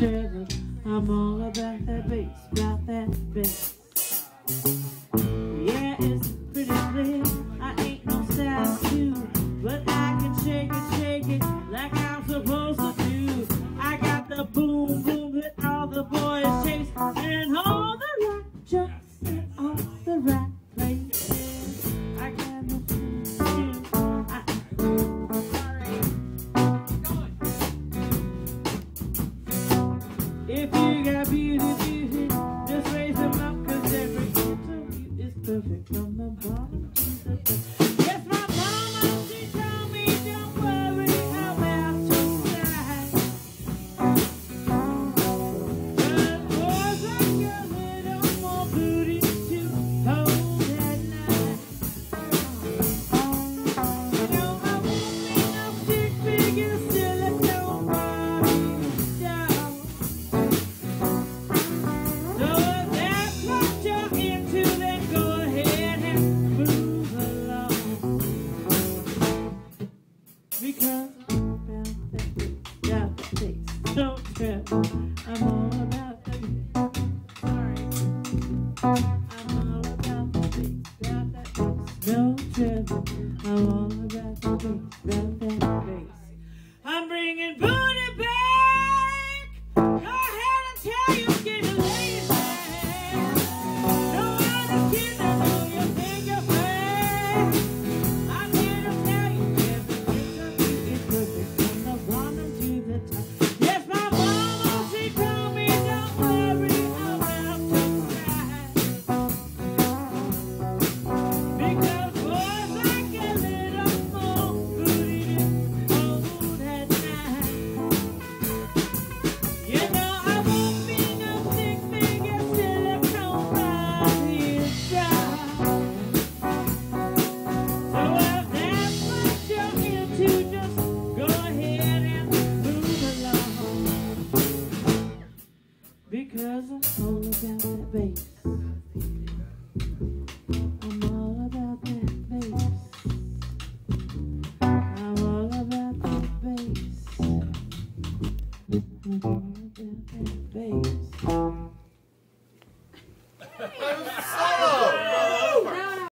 Trevor. I'm all about that bass, about that bass. If you got beauty, beauty, just raise them up, cause every inch of you is perfect from the bottom to the top. Don't trip, I'm all about the. Sorry. I'm all about the got that bass. No trouble, I'm all about the got that bass. I'm bringing booty back. Go ahead and tell you get lazy. No other kid know you all about that bass. I'm all about that bass. I'm all about bass.